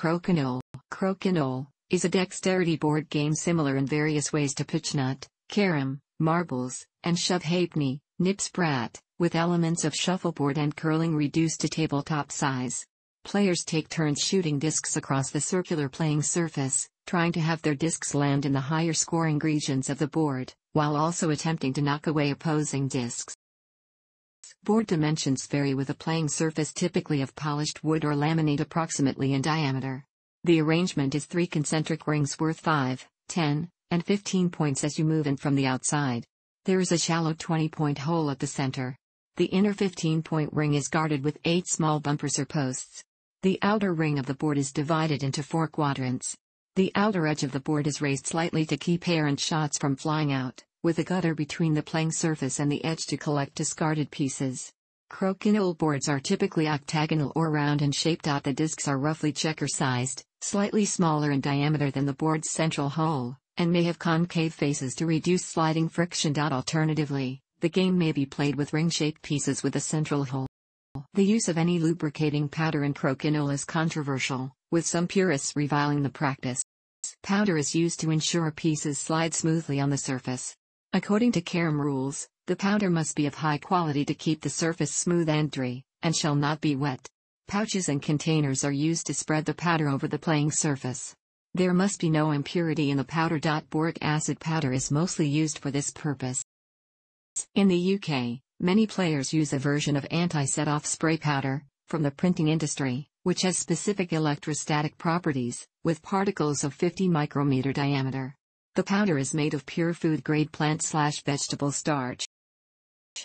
Crokinole. Crokinole is a dexterity board game similar in various ways to Pitchnut, Carrom, Marbles, and Shove Ha'penny, Knipsbrat, with elements of shuffleboard and curling reduced to tabletop size. Players take turns shooting discs across the circular playing surface, trying to have their discs land in the higher scoring regions of the board, while also attempting to knock away opposing discs. Board dimensions vary with a playing surface typically of polished wood or laminate approximately in diameter. The arrangement is three concentric rings worth 5, 10, and 15 points as you move in from the outside. There is a shallow 20 point hole at the center. The inner 15 point ring is guarded with eight small bumpers or posts. The outer ring of the board is divided into four quadrants. The outer edge of the board is raised slightly to keep errant shots from flying out with a gutter between the playing surface and the edge to collect discarded pieces. Crokinole boards are typically octagonal or round in shape. The discs are roughly checker-sized, slightly smaller in diameter than the board's central hole, and may have concave faces to reduce sliding friction. Alternatively, the game may be played with ring-shaped pieces with a central hole. The use of any lubricating powder in crokinole is controversial, with some purists reviling the practice. Powder is used to ensure pieces slide smoothly on the surface. According to Carrom rules, the powder must be of high quality to keep the surface smooth and dry, and shall not be wet. Pouches and containers are used to spread the powder over the playing surface. There must be no impurity in the powder. Boric acid powder is mostly used for this purpose. In the UK, many players use a version of anti-set-off spray powder, from the printing industry, which has specific electrostatic properties, with particles of 50 micrometer diameter. The powder is made of pure food-grade plant-slash-vegetable starch.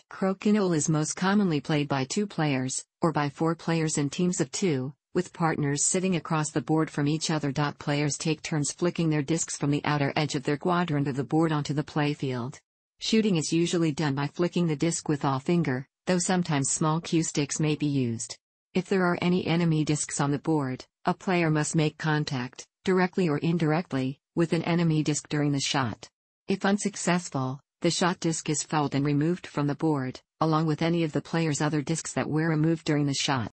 Crokinole is most commonly played by two players, or by four players in teams of two, with partners sitting across the board from each other. Players take turns flicking their discs from the outer edge of their quadrant of the board onto the playfield. Shooting is usually done by flicking the disc with all finger, though sometimes small cue sticks may be used. If there are any enemy discs on the board, a player must make contact, directly or indirectly, with an enemy disc during the shot. If unsuccessful, the shot disc is fouled and removed from the board, along with any of the player's other discs that were removed during the shot.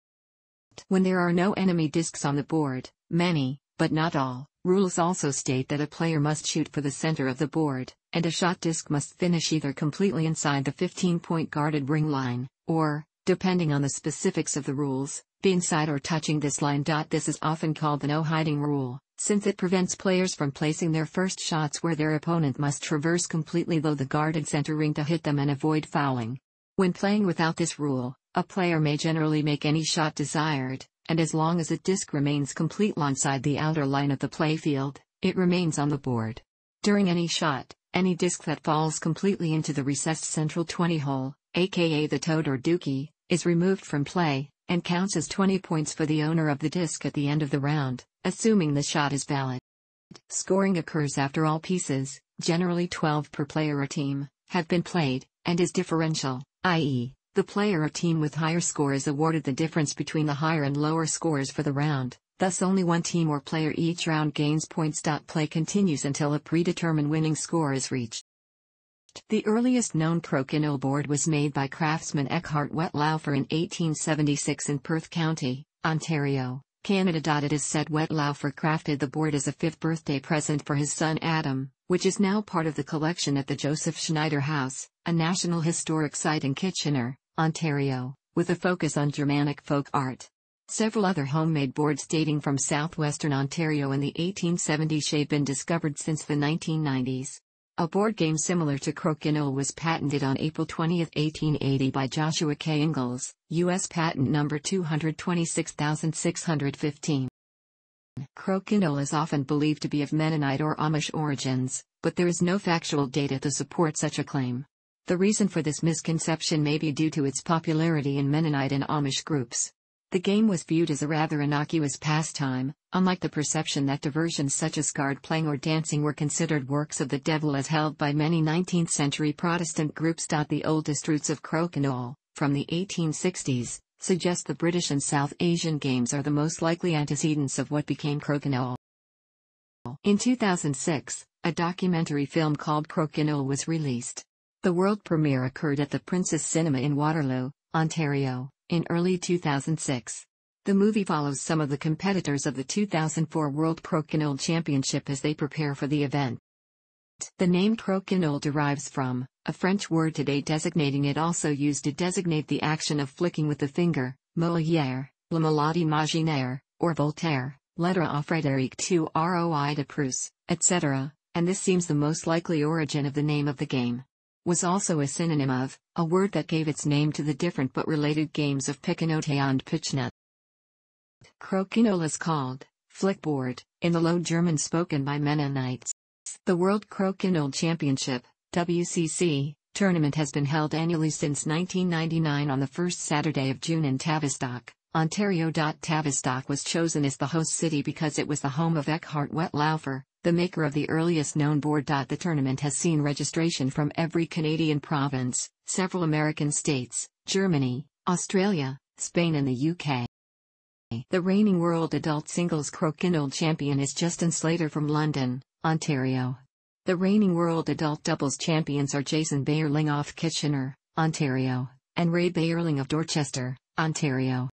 When there are no enemy discs on the board, many, but not all, rules also state that a player must shoot for the center of the board, and a shot disc must finish either completely inside the 15-point guarded ring line, or, depending on the specifics of the rules, be inside or touching this line. This is often called the no hiding rule, since it prevents players from placing their first shots where their opponent must traverse completely below the guarded center ring to hit them and avoid fouling. When playing without this rule, a player may generally make any shot desired, and as long as a disc remains complete alongside the outer line of the playfield, it remains on the board. During any shot, any disc that falls completely into the recessed central 20 hole, aka the toad or dookie, is removed from play, and counts as 20 points for the owner of the disc at the end of the round assuming the shot is valid. Scoring occurs after all pieces, generally 12 per player or team, have been played, and is differential, i.e., the player or team with higher score is awarded the difference between the higher and lower scores for the round, thus only one team or player each round gains points. Play continues until a predetermined winning score is reached. The earliest known crokinole board was made by craftsman Eckhart Wettlaufer in 1876 in Perth County, Ontario. Canada. It is said Wettlaufer crafted the board as a fifth birthday present for his son Adam, which is now part of the collection at the Joseph Schneider House, a National Historic Site in Kitchener, Ontario, with a focus on Germanic folk art. Several other homemade boards dating from southwestern Ontario in the 1870s have been discovered since the 1990s. A board game similar to Crokinole was patented on April 20, 1880 by Joshua K. Ingalls, U.S. Patent Number 226615. Crokinole is often believed to be of Mennonite or Amish origins, but there is no factual data to support such a claim. The reason for this misconception may be due to its popularity in Mennonite and Amish groups. The game was viewed as a rather innocuous pastime, unlike the perception that diversions such as card playing or dancing were considered works of the devil as held by many 19th century Protestant groups. The oldest roots of crokinole, from the 1860s, suggest the British and South Asian games are the most likely antecedents of what became crokinole. In 2006, a documentary film called Crokinole was released. The world premiere occurred at the Princess Cinema in Waterloo, Ontario in early 2006. The movie follows some of the competitors of the 2004 World Crokinole Championship as they prepare for the event. The name crokinole derives from a French word today designating it also used to designate the action of flicking with the finger, Molière, La Malade Imaginaire, or Voltaire, Lettre à Frédéric II Roi de Prusse, etc., and this seems the most likely origin of the name of the game. Was also a synonym of, a word that gave its name to the different but related games of Pichenotte and Pitchnut. Crokinole is called, flickboard, in the Low German spoken by Mennonites. The World Crokinole Championship, WCC, tournament has been held annually since 1999 on the first Saturday of June in Tavistock, Ontario. Tavistock was chosen as the host city because it was the home of Eckhart Wettlaufer, the maker of the earliest known board. The tournament has seen registration from every Canadian province, several American states, Germany, Australia, Spain, and the UK. The reigning world adult singles crokinole champion is Justin Slater from London, Ontario. The reigning world adult doubles champions are Jason Beierling of Kitchener, Ontario, and Ray Beierling of Dorchester, Ontario.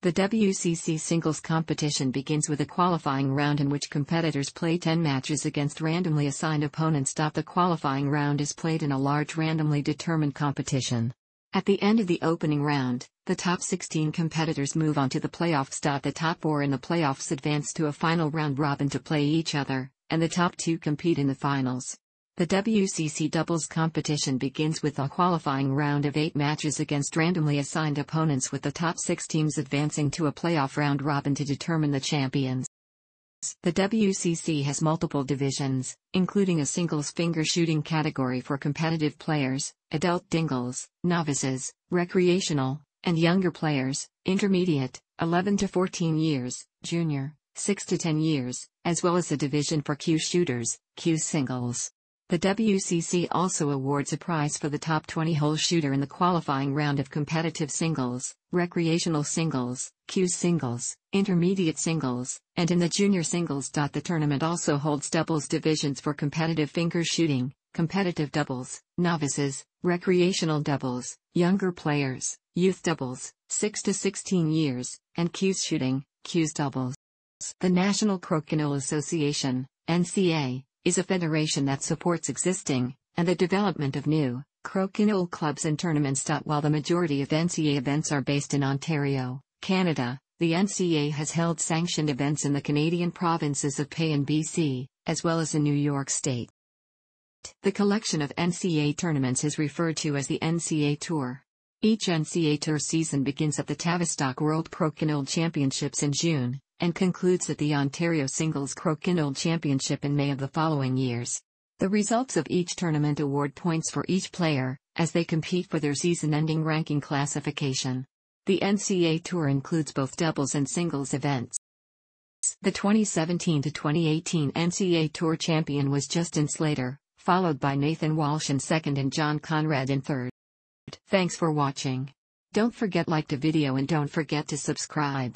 The WCC singles competition begins with a qualifying round in which competitors play 10 matches against randomly assigned opponents. The qualifying round is played in a large randomly determined competition. At the end of the opening round, the top 16 competitors move on to the playoffs. The top four in the playoffs advance to a final round robin to play each other, and the top two compete in the finals. The WCC doubles competition begins with a qualifying round of eight matches against randomly assigned opponents with the top six teams advancing to a playoff round robin to determine the champions. The WCC has multiple divisions, including a singles finger shooting category for competitive players, adult dingles, novices, recreational, and younger players, intermediate, 11 to 14 years, junior, 6 to 10 years, as well as a division for cue shooters, cue singles. The WCC also awards a prize for the top 20 hole shooter in the qualifying round of competitive singles, recreational singles, cue singles, intermediate singles, and in the junior singles. The tournament also holds doubles divisions for competitive finger shooting, competitive doubles, novices, recreational doubles, younger players, youth doubles, 6 to 16 years, and cues shooting, cues doubles. The National Crokinole Association, NCA, is a federation that supports existing, and the development of new, crokinole clubs and tournaments. While the majority of NCA events are based in Ontario, Canada, the NCA has held sanctioned events in the Canadian provinces of PA and BC, as well as in New York State. The collection of NCA tournaments is referred to as the NCA Tour. Each NCA Tour season begins at the Tavistock World Crokinole Championships in June, and concludes at the Ontario Singles Crokinole Championship in May of the following years. The results of each tournament award points for each player, as they compete for their season-ending ranking classification. The NCA Tour includes both doubles and singles events. The 2017 to 2018 NCA Tour champion was Justin Slater, followed by Nathan Walsh in second and John Conrad in third. Thanks for watching. Don't forget like the video and don't forget to subscribe.